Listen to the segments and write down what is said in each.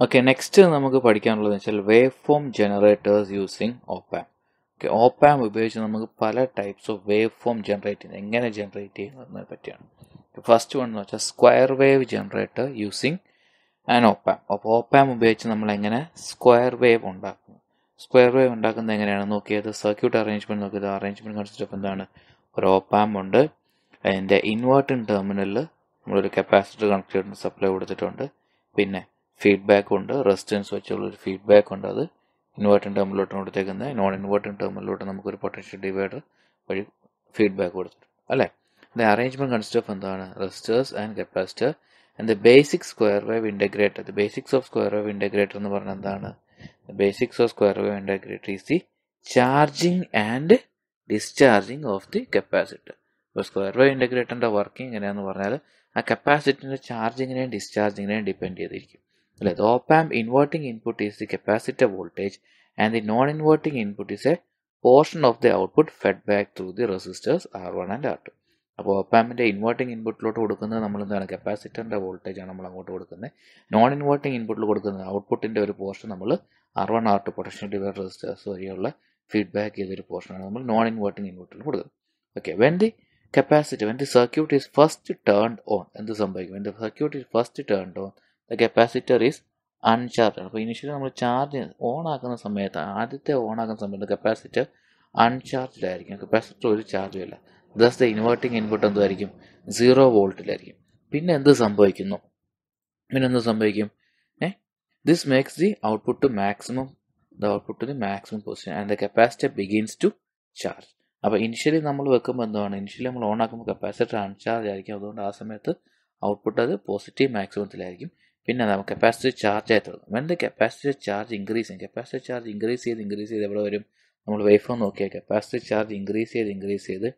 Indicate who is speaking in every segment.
Speaker 1: Okay next നമുക്ക് പഠിക്കാനുള്ളത് വെച്ചാൽ wave form generators using op amp okay op amp ഉപയോഗിച്ച് നമുക്ക് പല types of wave form generate ചെയ്യുന്നത് എങ്ങനെ ജനറേറ്റ് ചെയ്യുന്നതിനെ പറ്റിയാണ്. ഫസ്റ്റ് വൺ എന്ന് വെച്ചാൽ square wave generator using and op amp അപ്പോൾ ഓപ്പാം ഉപയോഗിച്ച് നമ്മൾ എങ്ങനെ സ്ക്വയർ വേവ് ഉണ്ടാക്കുന്നു? സ്ക്വയർ വേവ് ഉണ്ടാക്കുന്നത് എങ്ങനെയാണ്? നോക്കിയത് സർക്യൂട്ട് അറേഞ്ച്മെന്റ് നോക്കിയത് അറേഞ്ച്മെന്റ് കൺസിസ്റ്റ് എന്താണ്? ഒരു ഓപ്പാം ഉണ്ട്. അതിന്റെ ഇൻവേർട്ടിംഗ് ടെർമിനലിൽ നമ്മളൊരു കപ്പാസിറ്റർ കണക്ട് ചെയ്തിട്ടുണ്ട് സപ്ലൈ കൊടുത്തിട്ടുണ്ട്. പിന്നെ ഫീഡ്ബാക്ക് ഉണ്ട് റെസിസ്റ്റൻസ് വെച്ചുള്ള ഒരു ഫീഡ്ബാക്ക് ഉണ്ട് അത്. ഇൻവേർട്ടിംഗ് ടെർമിലോട്ട് കൊടുത്തേക്കുന്നത് നോൺ ഇൻവേർട്ടിംഗ് ടെർമിലോട്ട് നമുക്കൊരു പൊട്ടൻഷ്യൽ ഡിവൈഡർ വഴി ഫീഡ്ബാക്ക് കൊടുത്തിട്ടുണ്ട് അല്ലേ? ദ അറേഞ്ച്മെന്റ് കൺസിസ്റ്റ് ഓഫ് എന്താണ്? Resistors and capacitor. And the basic square wave integrator the basics of square wave integrator എന്ന് പറഞ്ഞാൽ എന്താണ്? The basics of square wave integrator is the charging and discharging of the capacitor ഇപ്പോൾ square wave ഇന്റഗ്രേറ്ററിന്റെ working എങ്ങനെയാണെന്ന് പറഞ്ഞാൽ ആ കപ്പാസിറ്ററിന്റെ ചാർജിങ്ങിനെയും ഡിസ്ചാർജിങ്ങിനെയും ഡിപ്പെൻഡ് ചെയ്തിരിക്കും. അല്ലേ inverting input is the capacitor voltage and the non inverting input is a portion of the output fed back through the resistors R one and R two അപ്പോൾ ഓപ്പാമിന്റെ ഇൻവേർട്ടിംഗ് ഇൻപുട്ടിലോട്ട് കൊടുക്കുന്നത് നമ്മൾ എന്താണ്? കപ്പാസിറ്ററിന്റെ വോൾട്ടേജ് ആണ് നമ്മൾ അങ്ങോട്ട് കൊടുക്കുന്നത്. നോൺ ഇൻവേർട്ടിംഗ് ഇൻപുട്ടിൽ കൊടുക്കുന്നത് ഔട്ട്പുട്ടിന്റെ ഒരു പോർഷൻ നമ്മൾ R one R two potential divide resistors വഴിയുള്ള ഫീഡ്ബാക്ക് ചെയ്തൊരു പോർഷനാണ് നമ്മൾ നോൺ ഇൻവേർട്ടിംഗ് ഇൻപുട്ടിൽ കൊടുക്കുന്നത്. Okay when the capacity when the circuit is first turn on എന്ത് സംഭവിക്കും? When the circuit is first turn on the capacitor is uncharge അപ്പോൾ initially നമ്മൾ ചാർജ് ഓൺ ആക്കുന്ന സമയത്ത് ആദ്യത്തെ ഓൺ ആക്കുന്ന സമയത്ത് കപ്പാസിറ്റർ അൺചാർജ്ഡ് ആയിരിക്കും. കപ്പാസിറ്റർ ഒരു ചാർജും ഇല്ല ദസ് ദ ഇൻവേർട്ടിംഗ് ഇൻപുട്ട് എന്തായിരിക്കും സീറോ വോൾട്ടിലായിരിക്കും പിന്നെ എന്ത് സംഭവിക്കുന്നു? പിന്നെ എന്ത് സംഭവിക്കും? ഏ? This makes the output to maximum the output to the maximum position and the capacitor begins to charge അപ്പോൾ ഇനിഷ്യലി നമ്മൾ വെക്കുമ്പോൾ എന്താണ് ഇനിഷ്യലി നമ്മൾ ഓൺ ആക്കുമ്പോൾ കപ്പാസിറ്റർ അൺചാർജ് ആയിരിക്കും. അതുകൊണ്ട് ആ സമയത്ത് ഔട്ട്പുട്ട് അത് പോസിറ്റീവ് മാക്സിമത്തിലായിരിക്കും പിന്നെ നമുക്ക് കപ്പാസിറ്റി ചാർജ് ആയിട്ടുള്ളത് when the capacity charge increase ചെയ്യും കപ്പാസിറ്റി ചാർജ് ഇൻക്രീസ് ചെയ്ത് ഇൻക്രീസ് ചെയ്ത് എവിടെ വരും? നമ്മൾ വേഫോം നോക്കിയാൽ കപ്പാസിറ്റി ചാർജ് ഇൻക്രീസ് ചെയ്ത് ഇൻക്രീസ് ചെയ്ത്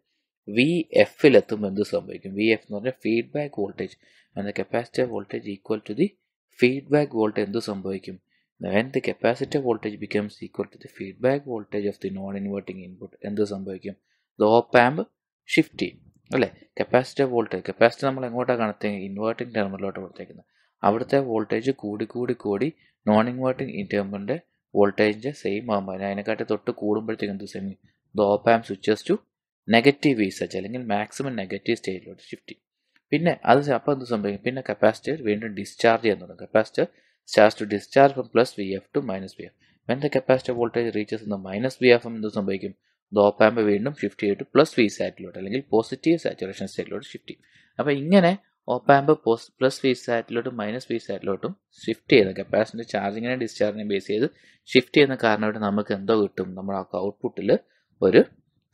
Speaker 1: വി എഫിൽ എത്തുമ്പോൾ എന്ത് സംഭവിക്കും? വി എഫ് എന്ന് പറഞ്ഞാൽ feedback voltage when the capacitor voltage equal to the feedback voltage എന്ത് സംഭവിക്കും? When the capacitor voltage becomes equal to the feedback voltage of the non inverting input എന്ത് സംഭവിക്കും? ദ ഓപ്പ് ഷിഫ്റ്റ് ചെയ്യും. അല്ലേ? Capacitor voltage capacitor നമ്മൾ എങ്ങോട്ടാണ് connect inverting ടെർമിനലോട്ട് കൊടുത്തേക്കുന്നത്. അവിടുത്തെ വോൾട്ടേജ് കൂടി കൂടി കൂടി നോൺ ഇൻവേർട്ടിംഗ് ടെർമിന്റെ വോൾട്ടേജിന്റെ സെയിം ആകുമ്പോൾ അതിനെക്കാട്ടി തൊട്ട് കൂടുമ്പോഴത്തേക്ക് എന്ത് same the op amp switches to negative V sat അല്ലെങ്കിൽ മാക്സിമം നെഗറ്റീവ് സ്റ്റേജിലോട്ട് ഷിഫ്റ്റ് ചെയ്യും. പിന്നെ അത് അപ്പോൾ എന്ത് സംഭവിക്കും? പിന്നെ കപ്പാസിറ്റർ വീണ്ടും ഡിസ്ചാർജ് ചെയ്യാൻ തുടങ്ങും. Capacitor starts to discharge from plus V F to minus V F when the capacitor voltage reaches എന്ന് മൈനസ് വി എഫ് എന്ത് സംഭവിക്കും? ദോപ്പാമ്പ് വീണ്ടും ഷിഫ്റ്റ് ചെയ്തിട്ട് പ്ലസ് വി സാറ്റിലോട്ട് അല്ലെങ്കിൽ പോസിറ്റീവ് സാച്ചുറേഷൻ സ്റ്റേറ്റിലോട്ട് ഷിഫ്റ്റ് ചെയ്യും. അപ്പോൾ ഇങ്ങനെ ഓപ്പാമ്പ് പോസ് പ്ലസ് വി സാറ്റിലോട്ടും മൈനസ് വി സാറ്റിലോട്ടും ഷിഫ്റ്റ് ചെയ്യുന്ന കപ്പാസിറ്റി ചാർജിങ്ങിനെ ഡിസ്ചാർജിനെ ബേസ് ചെയ്ത് ഷിഫ്റ്റ് ചെയ്യുന്ന കാരണമായിട്ട് നമുക്ക് എന്തോ കിട്ടും? നമ്മുടെ ഔട്ട്പുട്ടിൽ ഒരു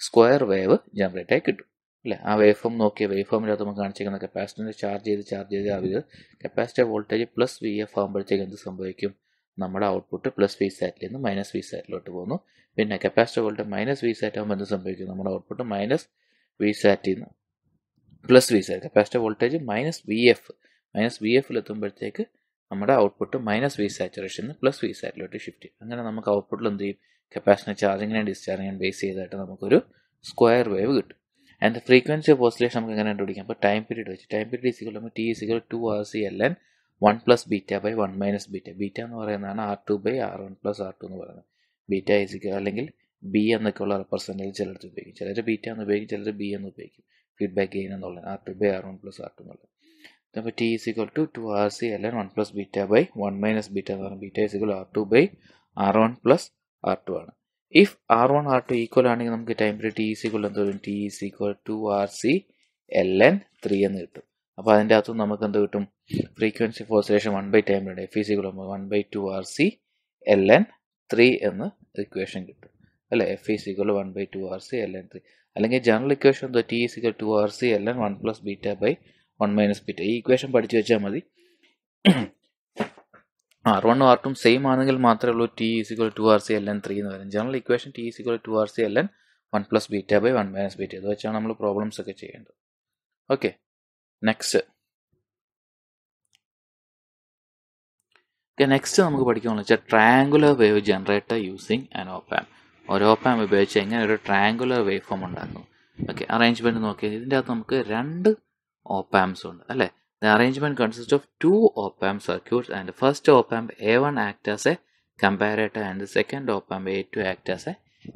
Speaker 1: സ്ക്വയർ വേവ് ജനറേറ്റ് ആയി കിട്ടും. അല്ലേ? ആ വേവ് ഫോം നോക്കിയ വേവ് ഫോമിനകത്ത് നമുക്ക് കാണിച്ചിരിക്കുന്ന കപ്പാസിറ്ററിനെ ചാർജ് ചെയ്ത് ചാർജ് ചെയ്ത് അവർ capacitor voltage plus V F ആകുമ്പോഴത്തേക്ക് എന്ത് സംഭവിക്കും? നമ്മുടെ ഔട്ട്പുട്ട് പ്ലസ് വി സാറ്റിൽ നിന്ന് മൈനസ് വി സാറ്റിലോട്ട് പോകുന്നു. പിന്നെ capacitor voltage minus V sat ആകുമ്പോൾ എന്ത് സംഭവിക്കും? നമ്മുടെ ഔട്ട്പുട്ട് മൈനസ് വി സാറ്റിൽ നിന്ന് plus V side capacitor voltage minus V F minus V എഫിൽ എത്തുമ്പോഴത്തേക്ക് നമ്മുടെ output minus V saturation plus V സാറ്റിലോട്ട് shift ചെയ്യും. അങ്ങനെ നമുക്ക് ഔട്ട്പുട്ടിൽ എന്ത് ചെയ്യും? കപ്പാസിറ്റി ചാർജിങ്ങിനെ ഡിസ്ചാർജിങ്ങിനെ ബേസ് ചെയ്തായിട്ട് നമുക്കൊരു സ്ക്വയർ വേവ് കിട്ടും. ആൻഡ് ഫ്രീക്വൻസി ഓഫ് ഓസിലേഷൻ നമുക്ക് എങ്ങനെ കണ്ടുപിടിക്കാം? അപ്പോൾ ടൈം പീരീഡ് വെച്ച്. ടൈം പീരീഡ് ഈസിക്കൽ നമ്മൾ T is equal two R C L N one plus beta by one minus beta beta എന്ന് പറയുന്നതാണ് R two by R one plus R two എന്ന് പറയുന്നത്. ബീറ്റ ഈസിക്കൽ അല്ലെങ്കിൽ B എന്നൊക്കെയുള്ള റെപ്രസെന്റേജ് ചിലർ ഉപയോഗിക്കും. ചിലർ ബീറ്റ എന്ന് ഉപയോഗിക്കും ചിലർ ബി എന്ന് ഉപയോഗിക്കും. ഫീഡ്ബാക്ക് ഗെയിൻ എന്നുള്ളത് R two by R one plus R two എന്നുള്ളത്. അപ്പോൾ T is equal to two R C L one plus beta by one minus beta എന്ന് പറയുന്നത് beta is equal R two by R one plus R two ആണ്. If R one R two equal ആണെങ്കിൽ നമുക്ക് time period T is equal എന്ത് വരും? T is equal two R C L N three എന്ന് കിട്ടും. അപ്പോൾ അതിന്റെ അകത്ത് നമുക്ക് എന്ത് കിട്ടും? Frequency for oscillation one by time period F is equal one by two R C L N three എന്ന് ഇക്വേഷൻ കിട്ടും. അല്ലേ? F is equal one by two R C L N three അല്ലെങ്കിൽ ജനറൽ ഇക്വേഷൻ എന്തോ? T is equal two R C L N one plus beta by one minus beta ഈ equation പഠിച്ചു വെച്ചാൽ മതി. R വണ്ണും R ടും same ആണെങ്കിൽ മാത്രമേ ഉള്ളൂ T is equal two R C L N three എന്ന് വരും general equation T is equal two R C L N one plus beta by one minus beta ഇത് വെച്ചാണ് നമ്മൾ പ്രോബ്ലംസ് ഒക്കെ ചെയ്യേണ്ടത്. ഓക്കെ നെക്സ്റ്റ് നെക്സ്റ്റ് നമുക്ക് പഠിക്കാമെന്ന് വെച്ചാൽ triangular wave generator using an op op amp ഒരു ഓപ്പാം ഉപയോഗിച്ച് എങ്ങനെ ഒരു ട്രയാങ്കുലർ വേവ് ഫോം ഉണ്ടാക്കുന്നു ഓക്കെ അറേഞ്ച്മെന്റ് നോക്കിയാൽ ഇതിന്റെ അകത്ത് നമുക്ക് രണ്ട് ഓപ്പാംസ് ഉണ്ട് അല്ലേ? The arrangement consist of two op amp circuits and first op amp A one act A1 comparator and second op amp A two second op-amp A2 act as a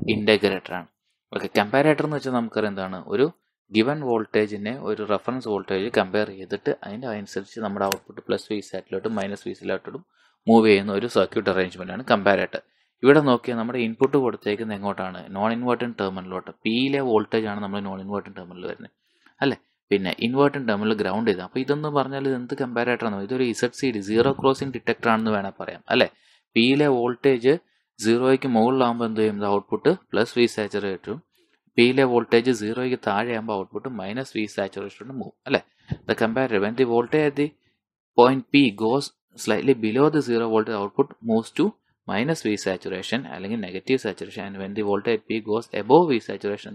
Speaker 1: integrator ആണ്. Okay comparator എന്ന് വെച്ചാൽ നമുക്കറിയാം എന്താണ്? ഒരു given വോൾട്ടേജിനെ ഒരു reference voltage compare ചെയ്തിട്ട് അതിന്റെ അനുസരിച്ച് നമ്മുടെ ഔട്ട്പുട്ട് പ്ലസ് വി സാറ്റിലോട്ടും മൈനസ് വി സാറ്റിലോട്ടും മൂവ് ചെയ്യുന്ന ഒരു സർക്യൂട്ട് അറേഞ്ച്മെന്റ് ആണ് കമ്പാരേറ്റർ ഇവിടെ നോക്കിയാൽ നമ്മുടെ ഇൻപുട്ട് കൊടുത്തേക്കുന്നത് എങ്ങോട്ടാണ്? നോൺ ഇൻവേർട്ടിംഗ് ടെർമിനലോട്ട് പിയിലെ വോൾട്ടേജ് ആണ് നമ്മൾ നോൺ ഇൻവേർട്ടിംഗ് ടെർമിനൽ വരുന്നത് അല്ലേ? പിന്നെ ഇൻവേർട്ടിംഗ് ടെർമിനൽ ഗ്രൗണ്ട് ചെയ്താൽ അപ്പോൾ ഇതൊന്ന് പറഞ്ഞാൽ ഇത് എന്ത് കമ്പാരേറ്റർ ആണ് ഇതൊരു Z C D zero crossing detector ആണെന്ന് വേണേൽ പറയാം. അല്ലേ? പിയിലെ വോൾട്ടേജ് സീറോയ്ക്ക് മുകളിലാകുമ്പോൾ എന്ത് ചെയ്യും? ഔട്ട്പുട്ട് പ്ലസ് വി സാച്ചുറേറ്റും പിയിലെ വോൾട്ടേജ് സീറോയ്ക്ക് താഴെയാകുമ്പോൾ output minus V saturation move അല്ലേ? The comparator when the voltage the point P goes slightly below the zero voltage output moves to minus V saturation അല്ലെങ്കിൽ negative saturation and when the voltage P goes above V saturation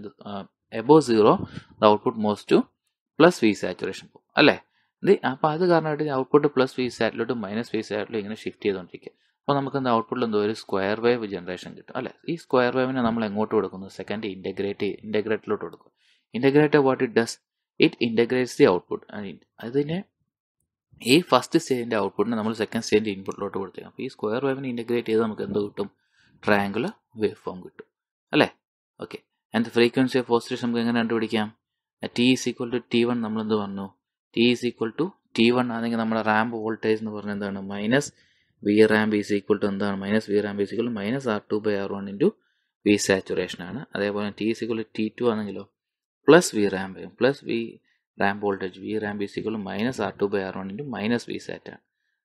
Speaker 1: above zero the output moves to plus V saturation പോകും അല്ലേ? ഇത് അപ്പോൾ അത് കാരണമായിട്ട് output plus V സാറ്റിലോട്ട് minus V സാറ്റിലോട്ട് ഇങ്ങനെ ഷിഫ്റ്റ് ചെയ്തുകൊണ്ടിരിക്കുക അപ്പോൾ നമുക്ക് എന്താ ഔട്ട്പുട്ടിൽ എന്തോ ഒരു സ്ക്വയർ വേവ് ജനറേഷൻ കിട്ടും. അല്ലേ? ഈ സ്ക്വയർ വേവിനെ നമ്മൾ എങ്ങോട്ട് കൊടുക്കുന്നു? സെക്കൻഡ് ഇന്റഗ്രേറ്റ് ഇന്റഗ്രേറ്റിലോട്ട് കൊടുക്കും. Integrate what it does it integrates the output അതിനെ ഈ ഫസ്റ്റ് സ്റ്റേജിന്റെ ഔട്ട്പുട്ടിനെ നമ്മൾ സെക്കൻഡ് സ്റ്റേജിന്റെ ഇൻപുട്ടിലോട്ട് കൊടുത്തേക്കും. അപ്പോൾ ഈ സ്ക്വയർ വേവിനെ ഇന്റഗ്രേറ്റ് ചെയ്ത് നമുക്ക് എന്ത് കിട്ടും? ട്രയാങ്കുലർ വേവ് ഫോം കിട്ടും. അല്ലേ? Okay and frequency of oscillation നമുക്ക് എങ്ങനെ കണ്ടുപിടിക്കാം? T is equal to T one നമ്മൾ എന്ത് പറഞ്ഞു? T is equal to T one ആണെങ്കിൽ നമ്മുടെ റാമ്പ് വോൾട്ടേജ് എന്ന് പറഞ്ഞാൽ എന്താണ്? Minus V ramp is equal to എന്താണ്? Minus V ramp is equal to minus R two by R one into V saturation ആണ്. അതേപോലെ T is equal to T two ആണെങ്കിലോ? Plus V ramp plus V ramp voltage V ramp is equal minus R two by R one into minus V sat ആണ്.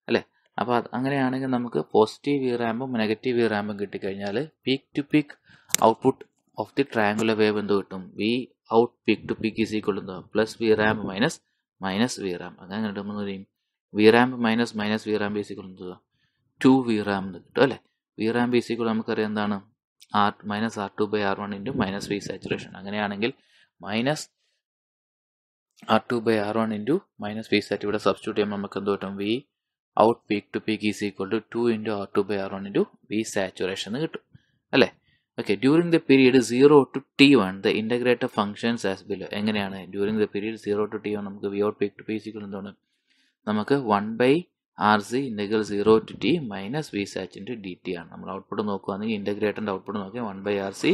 Speaker 1: അല്ലേ? അപ്പോൾ അത് അങ്ങനെയാണെങ്കിൽ നമുക്ക് positive V റാമ്പും നെഗറ്റീവ് വി റാമ്പും കിട്ടിക്കഴിഞ്ഞാൽ peak to peak output of the triangular wave എന്ത് കിട്ടും? V out peak to peak is equal എന്തോ? Plus V ramp minus minus V ramp. അങ്ങനെ കിട്ടുമ്പോൾ പറയും V ramp minus minus V ramp is equal to two V ramp എന്ന് കിട്ടും. അല്ലേ? V ramp B സിക്കുള്ള നമുക്കറിയാം എന്താണ്? R minus R two by R one into minus V saturation അങ്ങനെയാണെങ്കിൽ minus R two by R one into minus V sat ഇവിടെ substitute ചെയ്യുമ്പോൾ നമുക്ക് എന്ത് കിട്ടും? V out peak to peak is equal to two into R two by R one into V saturation എന്ന് കിട്ടും. അല്ലേ? Okay during the period zero to T one the integrator functions as below എങ്ങനെയാണ്? During the period zero to T one നമുക്ക് V out peak to peak equal എന്താണ്? നമുക്ക് one by R C integral zero to T minus V sat into D T ആണ്. നമ്മൾ output നോക്കുകയാണെങ്കിൽ ഇന്റഗ്രേറ്ററിന്റെ output നോക്കിയാൽ one by R C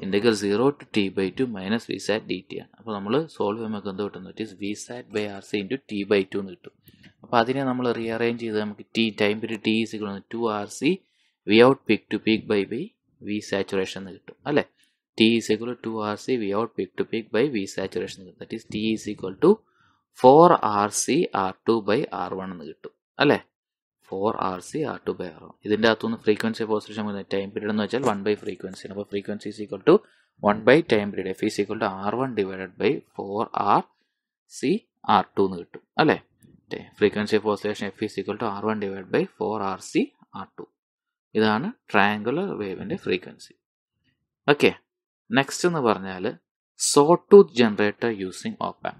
Speaker 1: integral zero to T by two minus V sat D T ആണ് അപ്പോൾ നമ്മൾ solve ചെയ്യുമ്പോൾ എന്ത് കിട്ടുന്നു it is V sat by R C into T by two എന്ന് കിട്ടും. അപ്പോൾ അതിനെ നമ്മൾ റീഅറേഞ്ച് ചെയ്ത് നമുക്ക് T time period T equal to R C V out peak to peak by by V saturation എന്ന് കിട്ടും. അല്ലേ? T is equal to R C V out peak to peak by V saturation കിട്ടും. That is T is equal to four R C R two by R one എന്ന് കിട്ടും. അല്ലേ? Four R C R two by R one ഇതിന്റെ അകത്തുനിന്ന് frequency position time period എന്ന് വെച്ചാൽ one by frequency അപ്പോൾ frequency is equal to one by time period F is equal to R one divided by four R C R two എന്ന് കിട്ടും. അല്ലേ? Frequency of oscillation F is equal to R one divide by four R C R two ഇതാണ് triangular വേവിന്റെ frequency okay next എന്ന് പറഞ്ഞാൽ sawtooth generator using op amp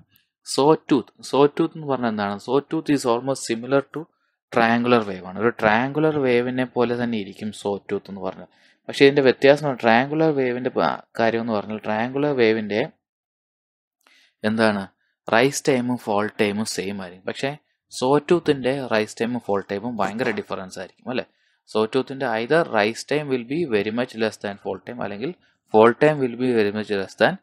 Speaker 1: sawtooth sawtooth എന്ന് പറഞ്ഞാൽ എന്താണ്? Sawtooth is almost similar to triangular wave ആണ്. ഒരു triangular വേവിനെ പോലെ തന്നെ ഇരിക്കും സോ ടൂത്ത് എന്ന് പറഞ്ഞാൽ. പക്ഷെ ഇതിന്റെ വ്യത്യാസം ട്രയാങ്കുലർ വേവിന്റെ കാര്യം എന്ന് പറഞ്ഞാൽ ട്രയാങ്കുലർ വേവിന്റെ എന്താണ്? റൈസ് ടൈമും ഫോൾ ടൈമും സെയിം ആയിരിക്കും. പക്ഷേ സോ ടൂത്തിന്റെ റൈസ് ടൈമും ഫോൾ ടൈമും ഭയങ്കര ഡിഫറൻസ് ആയിരിക്കും അല്ലേ? സോ ടൂത്തിന്റെ either rise time will be very much less than fall time അല്ലെങ്കിൽ fall time will be very much less than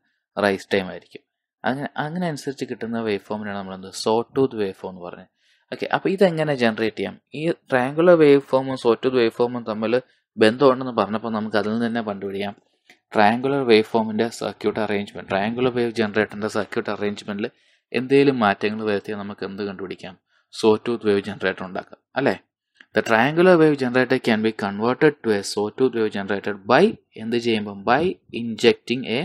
Speaker 1: rise time ആയിരിക്കും. അങ്ങനെ അങ്ങനെ അനുസരിച്ച് കിട്ടുന്ന വേവ് ഫോമിനാണ് നമ്മൾ എന്ത് സോ ടൂത്ത് വേവ് ഫോം എന്ന് പറഞ്ഞത് ഓക്കെ അപ്പോൾ ഇതെങ്ങനെ ജനറേറ്റ് ചെയ്യാം? ഈ ട്രയാങ്കുലർ വേവ് ഫോമും സോറ്റൂത്ത് വേവ് ഫോമും തമ്മിൽ ബന്ധമുണ്ടെന്ന് പറഞ്ഞപ്പോൾ നമുക്ക് അതിൽ നിന്ന് തന്നെ കണ്ടുപിടിക്കാം. ട്രയാങ്കുലർ വേവ് ഫോമിന്റെ സർക്യൂട്ട് അറേഞ്ച്മെന്റ് ട്രയാങ്കുലർ വേവ് ജനറേറ്ററിന്റെ സർക്യൂട്ട് അറേഞ്ച്മെന്റിൽ എന്തെങ്കിലും മാറ്റങ്ങൾ വരുത്തിയാൽ നമുക്ക് എന്ത് കണ്ടുപിടിക്കാം? സോറ്റൂത്ത് വേവ് ജനറേറ്റർ ഉണ്ടാക്കാം അല്ലേ? The triangular wave generator can be converted to a sawtooth wave generator by എന്ത് ചെയ്യുമ്പോൾ by injecting a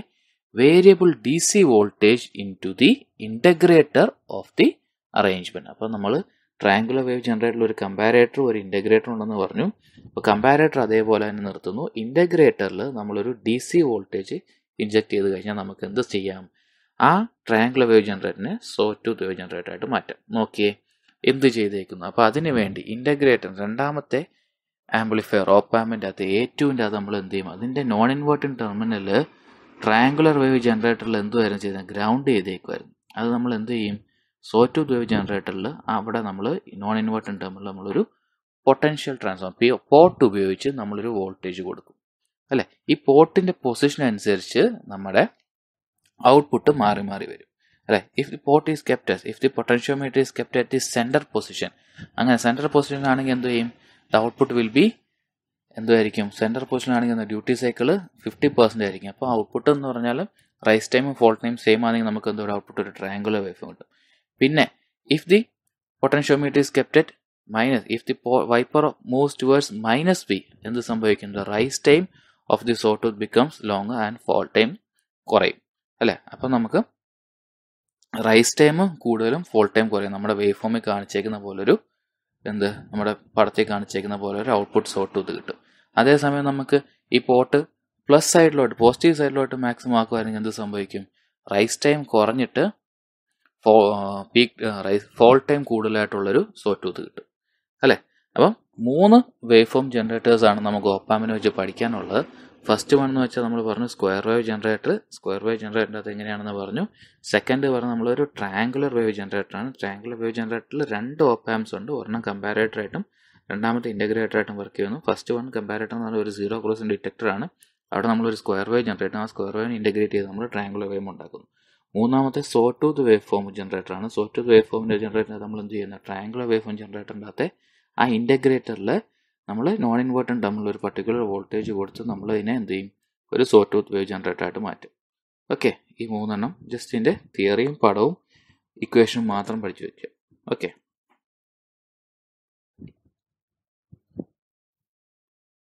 Speaker 1: variable D C voltage into the integrator of the arrangement അപ്പോൾ നമ്മൾ ട്രയാങ്കുലർ വേവ് ജനറേറ്ററിൽ ഒരു കമ്പാരേറ്റർ ഒരു integrator ഉണ്ടെന്ന് പറഞ്ഞു. അപ്പോൾ കമ്പാരേറ്റർ അതേപോലെ തന്നെ നിർത്തുന്നു. ഇന്റഗ്രേറ്ററിൽ നമ്മളൊരു ഡി സി വോൾട്ടേജ് ഇൻജക്ട് ചെയ്ത് കഴിഞ്ഞാൽ നമുക്ക് എന്ത് ചെയ്യാം? ആ ട്രയാങ്കുലർ വേവ് ജനറേറ്ററിനെ സോ ടൂത്ത് വേവ് ജനറേറ്റർ ആയിട്ട് മാറ്റാം. നോക്കിയേ എന്ത് ചെയ്തേക്കുന്നു? അപ്പോൾ അതിന് വേണ്ടി ഇന്റഗ്രേറ്റർ രണ്ടാമത്തെ ആംപ്ലിഫയർ ഓപ്പാമിന്റെ അകത്ത് എ ടുവിന്റെ അത് നമ്മൾ എന്ത് ചെയ്യും? അതിന്റെ non inverting terminal triangular wave ജനറേറ്ററിൽ എന്തുവായിരുന്നു ചെയ്തത്? ഗ്രൗണ്ട് ചെയ്തേക്കുമായിരുന്നു അത് നമ്മൾ എന്ത് ചെയ്യും? സോ ടു വേവ് ജനറേറ്ററിൽ അവിടെ നമ്മൾ നോൺ ഇൻവേർട്ടൻ ടേമിൽ നമ്മളൊരു പൊട്ടൻഷ്യൽ ട്രാൻസ്ഫോം പി പോർട്ട് ഉപയോഗിച്ച് നമ്മളൊരു വോൾട്ടേജ് കൊടുക്കും. അല്ലേ? ഈ പോട്ടിന്റെ പൊസിഷൻ അനുസരിച്ച് നമ്മുടെ ഔട്ട്പുട്ട് മാറി മാറി വരും. അല്ലേ? If the port is kept if the potentiometer is kept at the centre position അങ്ങനെ സെന്റർ പൊസിഷനിലാണെങ്കിൽ എന്ത് ചെയ്യും? ദ ഔട്ട്പുട്ട് വിൽ ബി എന്തായിരിക്കും സെന്റർ പൊസിഷനാണെങ്കിൽ ഡ്യൂട്ടി സൈക്കിൾ ഫിഫ്റ്റി പെർസെന്റ് ആയിരിക്കും. അപ്പോൾ ഔട്ട്പുട്ട് എന്ന് പറഞ്ഞാൽ റൈസ് ടൈമും ഫോൾട്ട് ടൈം സെയിം ആണെങ്കിൽ നമുക്ക് എന്തോ ഔട്ട്പുട്ട് ഒരു ട്രയാങ്കുലർ വേവ് കിട്ടും. പിന്നെ if the potentiometer is kepted minus if the wiper moves towards minus B എന്ത് സംഭവിക്കും the rise time of the sawtooth becomes long and fall time കുറയും. അല്ലേ? അപ്പം നമുക്ക് റൈസ് ടൈം കൂടുതലും ഫോൾ ടൈം കുറയും. നമ്മുടെ വേവ് ഫോമിൽ കാണിച്ചേക്കുന്ന പോലൊരു എന്ത്? നമ്മുടെ പടത്തിൽ കാണിച്ചേക്കുന്ന പോലെ ഒരു ഔട്ട്പുട്ട് സോ ടൂത്ത് കിട്ടും. അതേസമയം നമുക്ക് ഈ പോട്ട് പ്ലസ് സൈഡിലോട്ട് പോസിറ്റീവ് സൈഡിലോട്ട് മാക്സിമം ആക്കുവാണെങ്കിൽ എന്ത് സംഭവിക്കും? റൈസ് ടൈം കുറഞ്ഞിട്ട് പീക്ക് റൈസ് ഫോൾ ടൈം കൂടുതലായിട്ടുള്ളൊരു സോ ടൂത്ത് കിട്ടും. അല്ലേ? അപ്പം മൂന്ന് വേവ് ഫോം ജനറേറ്റേഴ്സ് ആണ് നമുക്ക് ഓപ്പാമിനെ വെച്ച് പഠിക്കാനുള്ളത്. ഫസ്റ്റ് വൺ എന്ന് വെച്ചാൽ നമ്മൾ പറഞ്ഞു square wave generator square wave generator അത് എങ്ങനെയാണെന്ന് പറഞ്ഞു. സെക്കൻഡ് പറഞ്ഞു നമ്മളൊരു ട്രയാങ്കുലർ വേവ് ജനറേറ്ററാണ് ട്രയാങ്കുലർ വേവ് ജനറേറ്ററിൽ രണ്ട് ഓപ്പാംസ് ഉണ്ട്. ഒരെണ്ണം കമ്പാരേറ്ററായിട്ടും രണ്ടാമത്തെ ഇന്റഗ്രേറ്ററായിട്ടും വർക്ക് ചെയ്യുന്നു. ഫസ്റ്റ് വൺ കമ്പാരേറ്റർ എന്ന് പറഞ്ഞാൽ ഒരു സീറോ ക്രോസ് ഡിറ്റക്ടറാണ് അവിടെ നമ്മളൊരു സ്ക്വയർ വേവ് ജനറേറ്റർ ആ സ്ക്വയർ വേവ് ഇന്റഗ്രേറ്റ് ചെയ്ത് നമ്മൾ ട്രയാങ്കുലർ വേവ് ഉണ്ടാക്കുന്നു. മൂന്നാമത്തെ sawtooth wave form generator ആണ്. സോ ടൂത്ത് വേവ് ഫോമിന്റെ ജനറേറ്റർ നമ്മൾ എന്ത് ചെയ്യുന്നത് ട്രയാങ്കുലർ വേവ് ഫോം ജനറേറ്ററിന്റെ ആ ഇന്റഗ്രേറ്ററിൽ നമ്മൾ നോൺ ഇൻവേർട്ടൻ തമ്മിൽ ഒരു പർട്ടിക്കുലർ വോൾട്ടേജ് കൊടുത്ത് നമ്മൾ ഇതിനെ എന്ത് ചെയ്യും? ഒരു സോ ടൂത്ത് വേവ് ജനറേറ്റർ ആയിട്ട് മാറ്റും. ഓക്കെ ഈ മൂന്നെണ്ണം ജസ്റ്റ് ഇതിന്റെ തിയറിയും പടവും ഇക്വേഷനും മാത്രം പഠിച്ചു വെക്കുക. ഓക്കെ